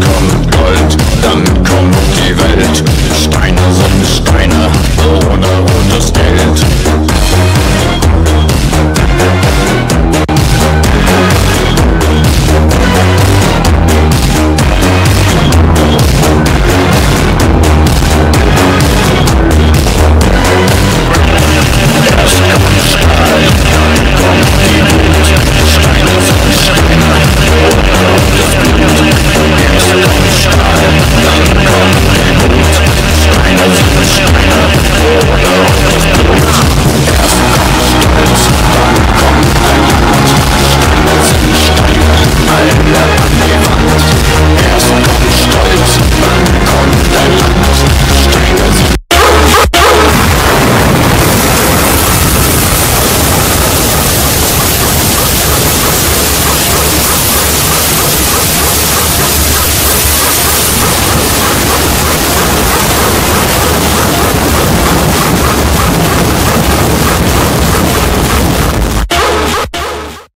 come